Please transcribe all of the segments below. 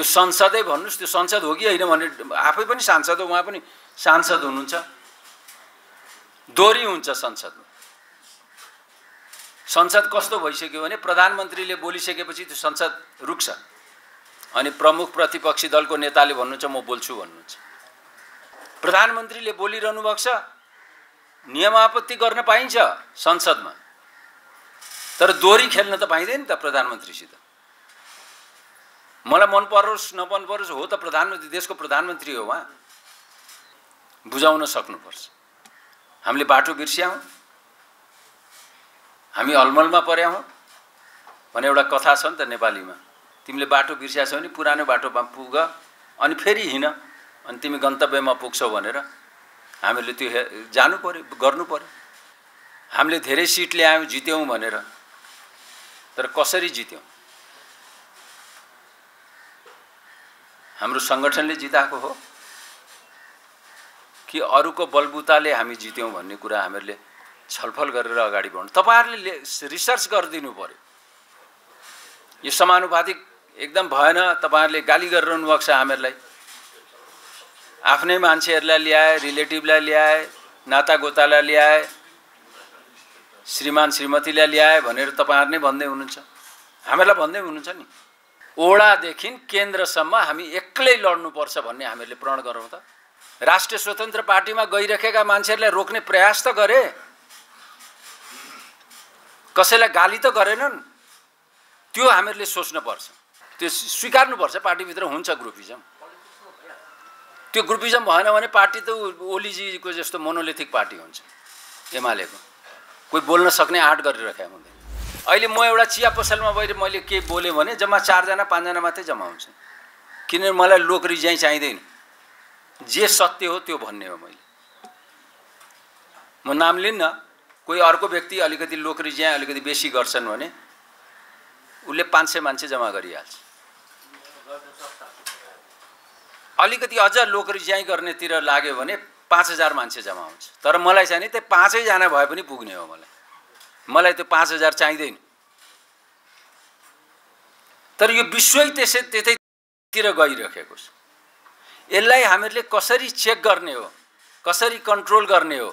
त्यो संसदै भन्नुहोस् त्यो संसद हो कि होइन भने आफै पनि सांसद हो उहाँ पनि सांसद हुनुहुन्छ। दोहोरी हुन्छ संसदमा। संसद कस्तो भइसक्यो भने प्रधानमन्त्रीले बोलिसकेपछि त्यो संसद रुक्छ। अनि प्रमुख प्रतिपक्षी दलको नेताले भन्नुहुन्छ म बोल्छु भन्नुहुन्छ। प्रधानमन्त्रीले बोलिरहनु भएको छ। नियमापत्ति गर्न पाइन्छ संसदमा। तर दोहोरी खेल्न त पाइँदैन त प्रधानमन्त्रीसित। मलाई मन परोस् नमन परोस् हो त प्रधानमन्त्री देशको प्रधानमन्त्री हो उहाँ। बुझाउन सक्नुपर्छ। हामीले बाटो बिर्स्यौँ हामी अलमलमा पर्या हौँ भन्ने एउटा कथा छ नि त नेपालीमा। तिमीले बाटो बिर्स्या छौ भने पुरानो बाटोमा पुग अनि फेरि हिँड अनि तिमी गन्तव्यमा पुग्छौ भनेर हामीले त्यो जानु पऱ्यो गर्नु पऱ्यो हामीले धेरै सिट ल्यायौँ जित्यौँ भनेर। तर कसरी जित्यौँ? हाम्रो सङ्गठनले जिताएको हो। कि अरूको बलबुताले हामी जित्यौँ भन्ने कुरा हामीहरूले छलफल गरेर अगाडि बढ्नु। तपाईँहरूले रिसर्च गरिदिनु पऱ्यो यो समानुपातिक एकदम भएन तपाईँहरूले गाली गरिरहनु भएको छ हामीहरूलाई। आफ्नै मान्छेहरूलाई ल्याए रिलेटिभलाई ल्याए नातागोतालाई ल्याए श्रीमान श्रीमतीलाई ल्याए भनेर तपाईँहरू नै भन्दै हुनुहुन्छ। हामीहरूलाई भन्दै हुनुहुन्छ नि। ओडादेखि केन्द्रसम्म हामी एक्लै लड्नुपर्छ भन्ने हामीहरूले प्रण गरौँ त। राष्ट्रिय स्वतन्त्र पार्टीमा गइरहेका मान्छेहरूलाई रोक्ने प्रयास त गरे। कसैलाई गाली त गरेनन्। त्यो हामीहरूले सोच्नुपर्छ। त्यो स्वीकार्नुपर्छ। पार्टीभित्र हुन्छ ग्रुपिजम। त्यो ग्रुपिजम भएन भने पार्टी त ओलीजीको जस्तो मोनोलिथिक पार्टी हुन्छ। एमालेको। कोही बोल्न सक्ने आँट गरिरहेको हुँदैन। अहिले म एउटा चिया पसलमा गएर मैले के बोलेँ भने जम्मा चारजना पाँचजना मात्रै जम्मा हुन्छ। किनभने मलाई लोक रिजाइ चाहिँदैन। जे सत्य हो त्यो भन्ने हो मैले। म नाम लिन्न कोही अर्को व्यक्ति अलिकति लोक रिजाइ अलिकति बेसी गर्छन् भने उसले पाँच सय मान्छे जम्मा गरिहाल्छ। अलिकति अझ लोक रिजाइ गर्नेतिर लाग्यो भने पाँच हजार मान्छे जम्मा हुन्छ। तर मलाई चाहिँ नि त्यो पाँचैजना भए पनि पुग्ने हो मलाई। मलाई त्यो पाँच हजार चाहिँदैन। तर यो विश्वै त्यसै त्यतैतिर गइरहेको छ। यसलाई हामीहरूले कसरी चेक गर्ने हो? कसरी कन्ट्रोल गर्ने हो?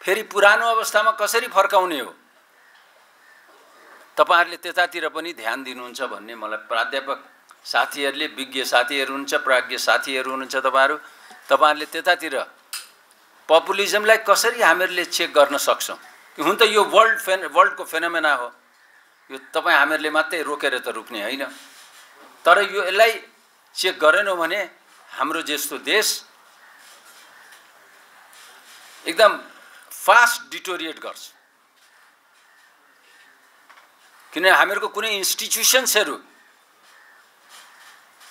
फेरि पुरानो अवस्थामा कसरी फर्काउने हो? तपाईँहरूले त्यतातिर पनि ध्यान दिनुहुन्छ भन्ने मलाई प्राध्यापक साथीहरूले विज्ञ साथीहरू हुनुहुन्छ प्राज्ञ साथीहरू हुनुहुन्छ तपाईँहरू। तपाईँहरूले त्यतातिर पपुलिजमलाई कसरी हामीहरूले चेक गर्न सक्छौँ? हुन त यो वर्ल्ड फेन वर्ल्डको फेनोमेना हो। यो तपाईँ हामीहरूले मात्रै रोकेर त रोक्ने होइन। तर यो यसलाई चेक गरेनौँ भने हाम्रो जस्तो देश एकदम फास्ट डिटोरिएट गर्छ। किनभने हामीहरूको कुनै इन्स्टिट्युसन्सहरू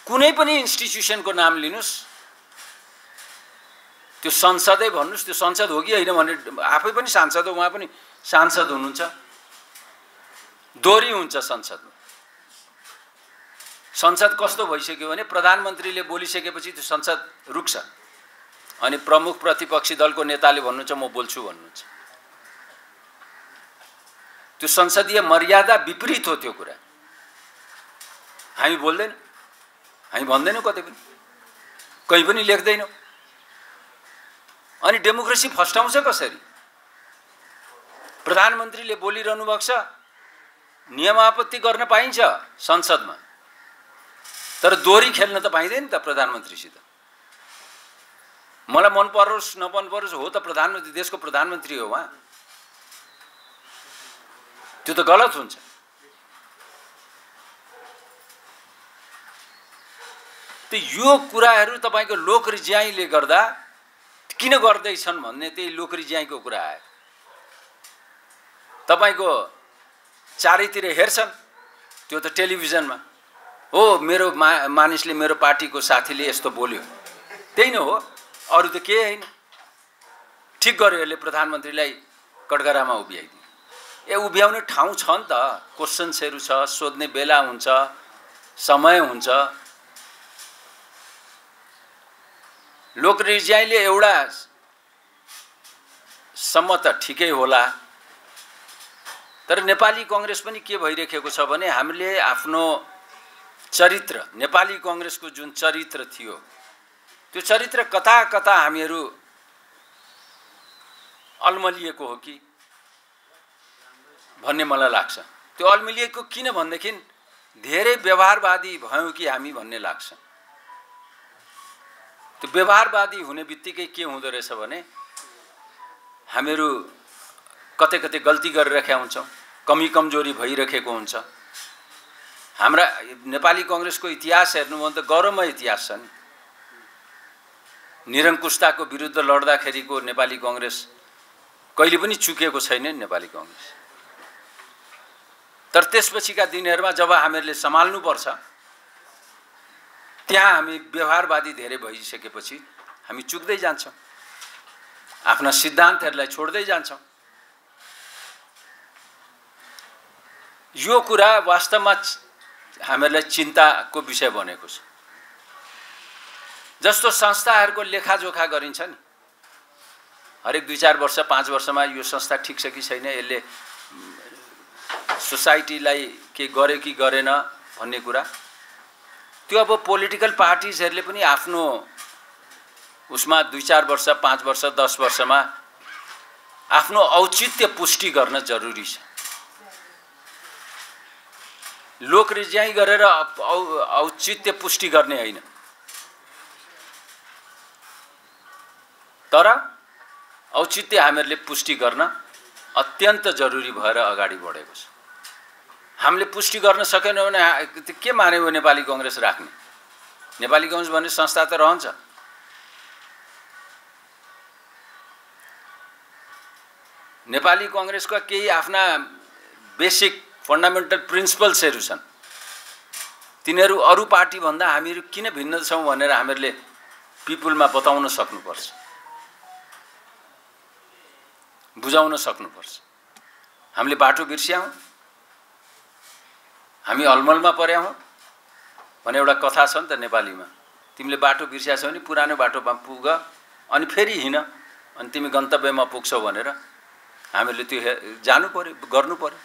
कुनै पनि इन्स्टिट्युसनको नाम लिनुहोस्। त्यो संसदै भन्नुहोस् त्यो संसद हो कि होइन भने आफै पनि सांसद हो उहाँ पनि सांसद हुनुहुन्छ। दोहोरी हुन्छ संसदमा। संसद कस्तो भइसक्यो भने प्रधानमन्त्रीले बोलिसकेपछि त्यो संसद रुक्छ। अनि प्रमुख प्रतिपक्षी दलको नेताले भन्नुहुन्छ म बोल्छु भन्नुहुन्छ। त्यो संसदीय मर्यादा विपरीत हो त्यो कुरा। हामी बोल्दैन। हामी भन्दैनौँ कतै पनि। कहीँ पनि लेख्दैनौँ। अनि डेमोक्रेसी फस्टाउँछ कसरी? प्रधानमन्त्रीले बोलिरहनु भएको छ नियमापत्ति गर्न पाइन्छ संसदमा। तर दोहोरी खेल्न त पाइँदैन त प्रधानमन्त्रीसित। मलाई मन परोस् नमन परोस् हो त प्रधानमन्त्री देशको प्रधानमन्त्री हो उहाँ। त्यो त गलत हुन्छ। त्यो यो कुराहरू तपाईँको लोक रिज्याइले गर्दा किन गर्दैछन् भन्ने त्यही लोक रिज्याइको कुरा आयो। तपाईँको चारैतिर हेर्छन् त्यो त टेलिभिजनमा। हो मेरो मा मानिसले मेरो पार्टीको साथीले यस्तो बोल्यो। त्यही नै हो अरू त केही होइन। ठिक गर्यो यसले प्रधानमन्त्रीलाई कटघरामा उभ्याइदियो। ए उभ्याउने ठाउँ छ नि त। क्वेसन्सहरू छ सोध्ने बेला हुन्छ समय हुन्छ। लोक रिज्याइले एउटा सम्म त ठिकै होला। तर नेपाली कङ्ग्रेस पनि के भइरहेको छ भने हामीले आफ्नो चरित्र नेपाली कङ्ग्रेसको जुन चरित्र थियो त्यो चरित्र कता कता हामीहरू अल्मलिएको हो कि? भन्ने मलाई लाग्छ। त्यो अल्मलिएको किन भनेदेखि धेरै व्यवहारवादी भयौँ कि हामी भन्ने लाग्छ। त्यो व्यवहारवादी हुने बित्तिकै के हुँदो रहेछ भने हामीहरू कतै कतै गल्ती गरिरहेका हुन्छौँ कमी कमजोरी भइरहेको हुन्छ। हाम्रा नेपाली कङ्ग्रेसको इतिहास हेर्नुभयो भने त गौरवमय इतिहास छ नि। निरङ्कुशताको विरुद्ध लड्दाखेरिको नेपाली कङ्ग्रेस कहिले पनि चुकेको छैन नेपाली कङ्ग्रेस। तर त्यसपछिका दिनहरूमा जब हामीहरूले सम्हाल्नुपर्छ त्यहाँ हामी व्यवहारवादी धेरै भइसकेपछि हामी चुक्दै जान्छौँ। आफ्ना सिद्धान्तहरूलाई छोड्दै जान्छौँ। यो कुरा वास्तवमा हामीहरूलाई चिन्ताको विषय बनेको छ। जस्तो संस्थाहरूको लेखाजोखा गरिन्छ नि हरेक दुई चार वर्ष पाँच वर्षमा यो संस्था ठिक छ कि छैन यसले सोसाइटीलाई के गर्यो कि गरेन भन्ने कुरा। त्यो अब पोलिटिकल पार्टिजहरूले पनि आफ्नो उसमा दुई चार वर्ष पाँच वर्ष दस वर्षमा आफ्नो औचित्य पुष्टि गर्न जरुरी छ। लोक रिज्याइ गरेर औचित्य पुष्टि गर्ने होइन। तर औचित्य हामीहरूले पुष्टि गर्न अत्यन्त जरुरी भएर अगाडि बढेको छ। हामीले पुष्टि गर्न सकेनौँ भने के मान्यो नेपाली कङ्ग्रेस राख्ने? नेपाली कङ्ग्रेस भन्ने संस्था त रहन्छ। नेपाली कङ्ग्रेसका केही आफ्ना बेसिक फन्डामेन्टल प्रिन्सिपल्सहरू छन्। तिनीहरू अरू पार्टीभन्दा हामीहरू किन भिन्न छौँ भनेर हामीहरूले पिपुलमा बताउन सक्नुपर्छ। बुझाउन सक्नुपर्छ। हामीले बाटो बिर्स्यौँ हामी अलमलमा पर्या हौँ भने एउटा कथा छ नि त नेपालीमा। तिमीले बाटो बिर्स्या छौ भने पुरानो बाटोमा पुग अनि फेरि हिँड अनि तिमी गन्तव्यमा पुग्छौ भनेर हामीले त्यो जानु पऱ्यो गर्नु पऱ्यो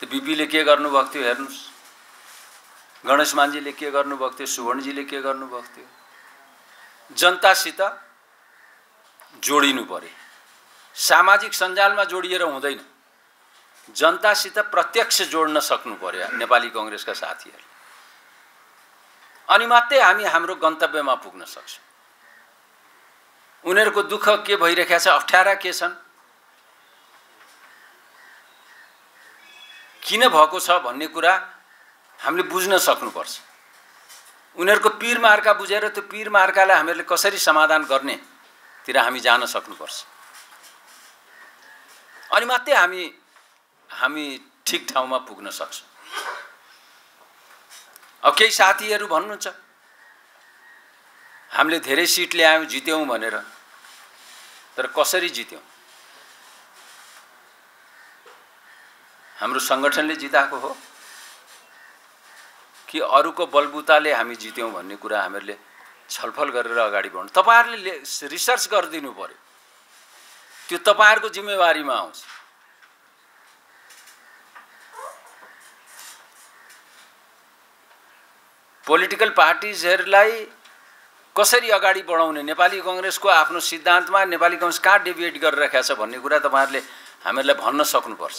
त्यो बिपीले के गर्नुभएको थियो हेर्नुहोस्। गणेश मान्जीले के गर्नुभएको थियो सुवर्णजीले के गर्नुभएको थियो? जनतासित जोडिनु पऱ्यो सामाजिक सञ्जालमा जोडिएर हुँदैन। जनतासित प्रत्यक्ष जोड्न सक्नु पर्यो नेपाली कङ्ग्रेसका साथीहरू अनि मात्रै हामी हाम्रो गन्तव्यमा पुग्न सक्छौँ। उनीहरूको दुःख के भइरहेका छ अप्ठ्यारा के छन्? किन भएको छ भन्ने कुरा हामीले बुझ्न सक्नुपर्छ। उनीहरूको पिर मार्का बुझेर त्यो पिर मार्कालाई हामीहरूले कसरी समाधान गर्नेतिर हामी जान सक्नुपर्छ। अनि मात्रै हामी हामी ठिक ठाउँमा पुग्न सक्छौँ। अब केही साथीहरू भन्नुहुन्छ हामीले धेरै सिट ल्यायौँ जित्यौँ भनेर तर कसरी जित्यौँ? हाम्रो सङ्गठनले जिताएको हो कि अरूको बलबुताले हामी जित्यौँ भन्ने कुरा हामीहरूले छलफल गरेर अगाडि बढ्नु। तपाईँहरूले रिसर्च गरिदिनु पऱ्यो त्यो तपाईँहरूको जिम्मेवारीमा आउँछ। पोलिटिकल पार्टिजहरूलाई कसरी अगाडि बढाउने? नेपाली कङ्ग्रेसको आफ्नो सिद्धान्तमा नेपाली कङ्ग्रेस कहाँ डेभिएट गरिरहेको छ भन्ने कुरा तपाईँहरूले हामीहरूलाई भन्न सक्नुपर्छ।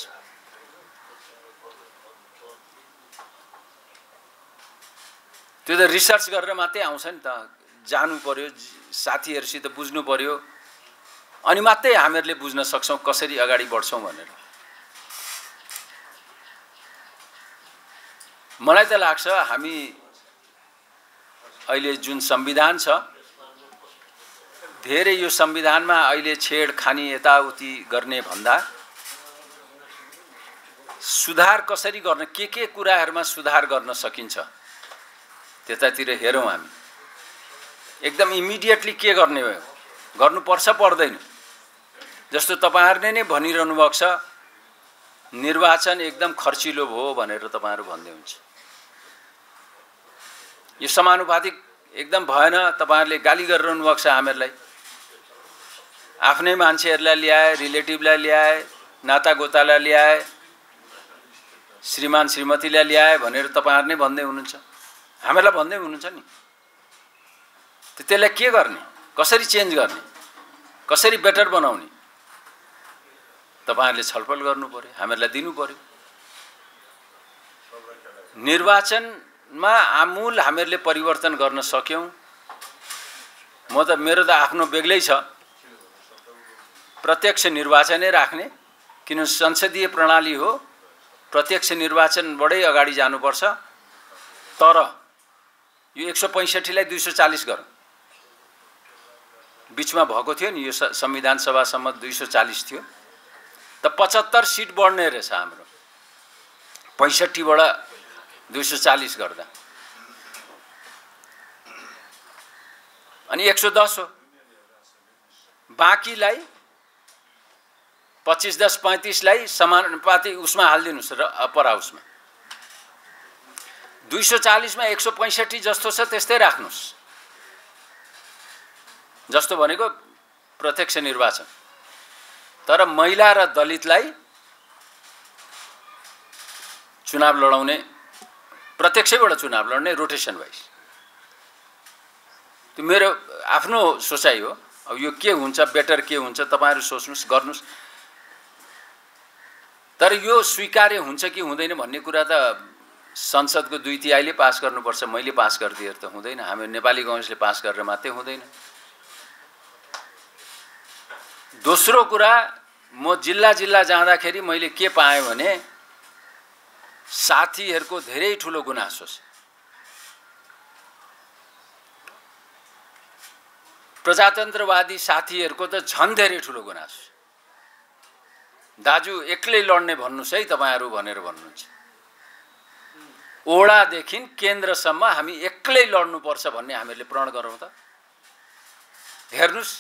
त्यो त रिसर्च गरेर मात्रै आउँछ नि त। जानु पऱ्यो साथीहरूसित बुझ्नु पऱ्यो अनि मात्रै हामीहरूले बुझ्न सक्छौँ कसरी अगाडि बढ्छौँ भनेर। मलाई त लाग्छ हामी अहिले जुन संविधान छ धेरै यो संविधानमा अहिले छेडखानी यताउति गर्ने भन्दा सुधार कसरी गर्न के के कुराहरूमा सुधार गर्न सकिन्छ त्यतातिर हेरौँ हामी। एकदम इमिडिएटली के गर्ने हो? गर्नुपर्छ पर्दैन। जस्तो तपाईँहरूले नै भनिरहनु भएको छ निर्वाचन एकदम खर्चिलो भयो भनेर तपाईँहरू भन्दै हुन्छ यो समानुपातिक एकदम भएन तपाईँहरूले गाली गरिरहनु भएको छ हामीहरूलाई। आफ्नै मान्छेहरूलाई ल्याए रिलेटिभलाई ल्याए नातागोतालाई ल्याए श्रीमान श्रीमतीलाई ल्याए भनेर तपाईँहरू नै भन्दै हुनुहुन्छ। हामीलाई भन्दै हुनुहुन्छ नि। त्यसलाई के गर्ने? कसरी चेन्ज गर्ने? कसरी बेटर बनाउने? तपाईँहरूले छलफल गर्नु पऱ्यो हामीहरूलाई दिनु पऱ्यो निर्वाचनमा आमूल हामीहरूले परिवर्तन गर्न सक्यौँ? म त मेरो त आफ्नो बेग्लै छ। प्रत्यक्ष निर्वाचनै राख्ने किन संसदीय प्रणाली हो प्रत्यक्ष निर्वाचनबाटै अगाडि जानुपर्छ। तर यो एक सौ पैँसठीलाई दुई सौ चालिस गरौँ। बिचमा भएको थियो नि यो संविधान सभासम्म दुई सौ चालिस थियो। त पचहत्तर सिट बढ्ने रहेछ हाम्रो। पैँसठीबाट दुई सौ चालिस गर्दा। अनि एक सौ दस हो। बाँकीलाई पच्चिस दस पैँतिसलाई समानुपाति उसमा हालिदिनुहोस् र अप्पर हाउसमा। दुई सौ चालिसमा एक सौ पैँसठी जस्तो छ त्यस्तै राख्नुहोस्। जस्तो भनेको प्रत्यक्ष निर्वाचन। तर महिला र दलितलाई चुनाव लडाउने प्रत्यक्षैबाट चुनाव लड्ने रोटेसन वाइज। त्यो मेरो आफ्नो सोचाइ हो। अब यो के हुन्छ बेटर के हुन्छ तपाईँहरू सोच्नुहोस् गर्नुहोस्। तर यो स्वीकार्य हुन्छ कि हुँदैन भन्ने कुरा त संसदको दुई तिहाईले पास गर्नुपर्छ मैले पास गरिदिएर त हुँदैन। हामी नेपाली कङ्ग्रेसले पास गरेर मात्रै हुँदैन। दोस्रो कुरा म जिल्ला जिल्ला जाँदाखेरि मैले के पाएँ भने साथीहरूको धेरै ठुलो गुनासो छ। प्रजातन्त्रवादी साथीहरूको त झन् धेरै ठुलो गुनासो दाजु एक्लै लड्ने भन्नुहोस् है तपाईँहरू भनेर भन्नुहुन्छ। ओडादेखि केन्द्रसम्म हामी एक्लै लड्नुपर्छ भन्ने हामीहरूले प्रण गरौँ त। हेर्नुहोस्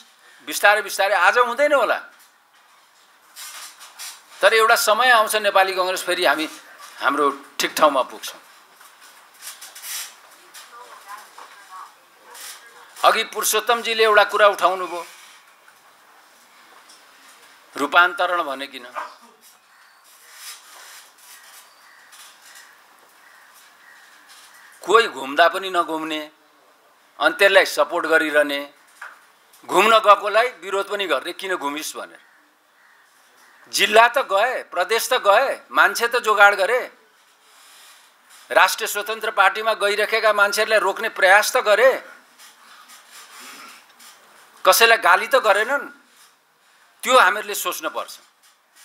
बिस्तारै बिस्तारै आज हुँदैन होला। तर एउटा समय आउँछ नेपाली कङ्ग्रेस फेरि हामी हाम्रो ठिक ठाउँमा पुग्छौँ। अघि पुरुषोत्तमजीले एउटा कुरा उठाउनु भयो रूपान्तरण भने किन? कोही घुम्दा पनि नघुम्ने अनि त्यसलाई सपोर्ट गरिरहने घुम्न गएकोलाई विरोध पनि गर्ने किन घुमिस् भनेर? जिल्ला त गए प्रदेश त गए मान्छे त जोगाड गरे। राष्ट्रिय स्वतन्त्र पार्टीमा गइरहेका मान्छेहरूलाई रोक्ने प्रयास त गरे। कसैलाई गाली त गरेनन्। त्यो हामीहरूले सोच्नुपर्छ।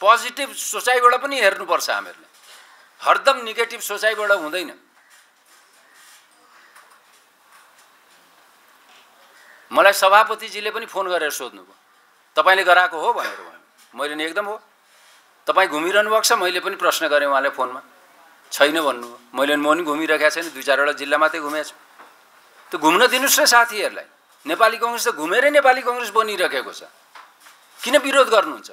पोजिटिभ सोचाइबाट पनि हेर्नुपर्छ हामीहरूले। हरदम नेगेटिभ सोचाइबाट हुँदैन। मलाई सभापतिजीले पनि फोन गरेर सोध्नुभयो। तपाईँले गराएको हो भनेर भन्नु मैले नि एकदम हो। तपाईँ घुमिरहनु भएको छ? मैले पनि प्रश्न गरेँ उहाँलाई फोनमा। छैन भन्नुभयो मैले म पनि घुमिरहेको छैन। दुई चारवटा जिल्ला मात्रै घुमेको छु। त्यो घुम्न दिनुहोस् न साथीहरूलाई। नेपाली कङ्ग्रेस त घुमेरै नेपाली कङ्ग्रेस बनिरहेको छ। किन विरोध गर्नुहुन्छ?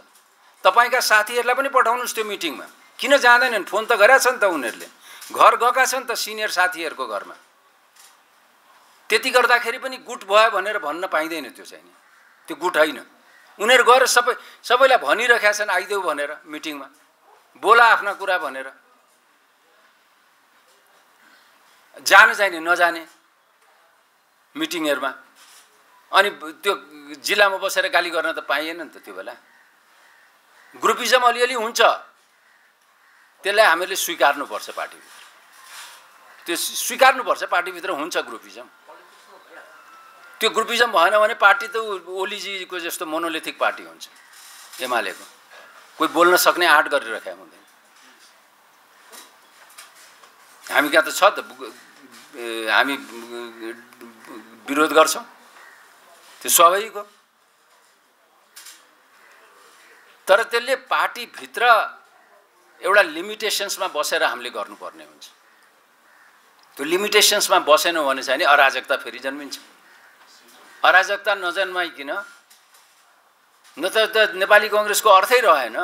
तपाईँका साथीहरूलाई पनि पठाउनुहोस् त्यो मिटिङमा। किन जाँदैनन्? फोन त गरेका छ नि त उनीहरूले। घर गएका छन् त सिनियर साथीहरूको घरमा। त्यति गर्दाखेरि पनि गुट भयो भनेर भन्न पाइँदैन त्यो चाहिँ त्यो गुट होइन। उनीहरू गएर सबै सबैलाई भनिरहेका छन् आइदेऊ भनेर मिटिङमा। बोला आफ्ना कुरा भनेर। जानु चाहिने नजाने मिटिङहरूमा। अनि त्यो जिल्लामा बसेर गाली गर्न त पाइएन नि त त्यो बेला। ग्रुपिजम अलिअलि हुन्छ। त्यसलाई हामीहरूले स्वीकार्नुपर्छ पार्टीभित्र। त्यो स्वीकार्नुपर्छ पार्टीभित्र हुन्छ ग्रुपिजम त्यो ग्रुपिजम भएन भने पार्टी त ओलीजीको जस्तो मोनोलिथिक पार्टी हुन्छ एमालेको। कोही बोल्न सक्ने आँट गरिरहेका हुँदैन हामी कहाँ त छ त हामी विरोध गर्छौँ। त्यो स्वाभाविक तर त्यसले पार्टीभित्र एउटा लिमिटेसन्समा बसेर हामीले गर्नुपर्ने हुन्छ। त्यो लिमिटेसन्समा बसेनौँ भने चाहिँ अराजकता फेरि जन्मिन्छ। अराजकता नजन्माइकन न त नेपाली कङ्ग्रेसको अर्थै रहेन।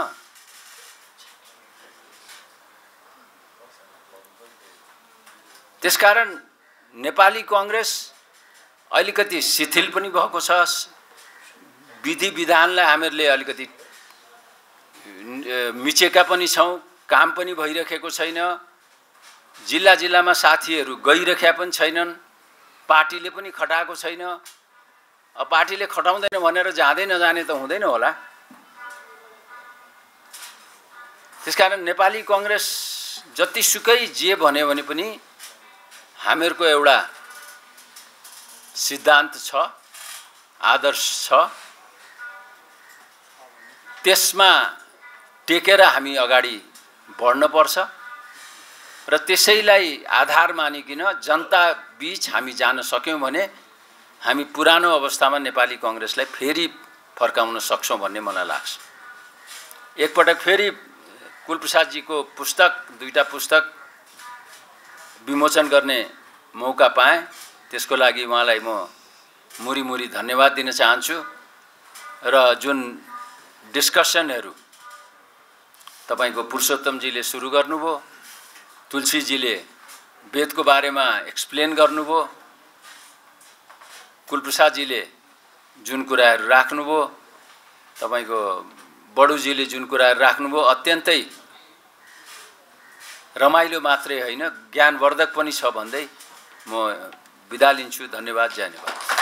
त्यसकारण नेपाली कङ्ग्रेस अलिकति शिथिल पनि भएको छ। विधि विधानलाई हामीहरूले अलिकति मिचेका पनि छौँ काम पनि भइरहेको छैन। जिल्ला जिल्लामा साथीहरू गइरहेका पनि छैनन्। पार्टीले पनि खटाएको छैन। अब पार्टीले खटाउँदैन भनेर जाँदै नजाने त हुँदैन होला। त्यसकारण नेपाली कङ्ग्रेस जतिसुकै जे भन्यो भने पनि हामीहरूको एउटा सिद्धान्त छ आदर्श छ। त्यसमा टेकेर हामी अगाडि बढ्नुपर्छ र त्यसैलाई आधार मानिकन जनता बिच हामी जान सक्यौँ भने हामी पुरानो अवस्थामा नेपाली कङ्ग्रेसलाई फेरि फर्काउन सक्छौँ भन्ने मलाई लाग्छ। एकपटक फेरि कुलप्रसादजीको पुस्तक दुईवटा पुस्तक विमोचन गर्ने मौका पाएँ। त्यसको लागि उहाँलाई म मुरी मुरी धन्यवाद दिन चाहन्छु र जुन डिस्कसनहरू तपाईँको पुरुषोत्तमजीले सुरु गर्नुभयो तुलसीजीले वेदको बारेमा एक्सप्लेन गर्नुभयो कुलप्रसादजीले जुन कुराहरू राख्नुभयो तपाईँको बडुजीले जुन कुराहरू राख्नुभयो अत्यन्तै रमाइलो मात्रै होइन ज्ञानवर्धक पनि छ भन्दै म बिदा लिन्छु। धन्यवाद धन्यवाद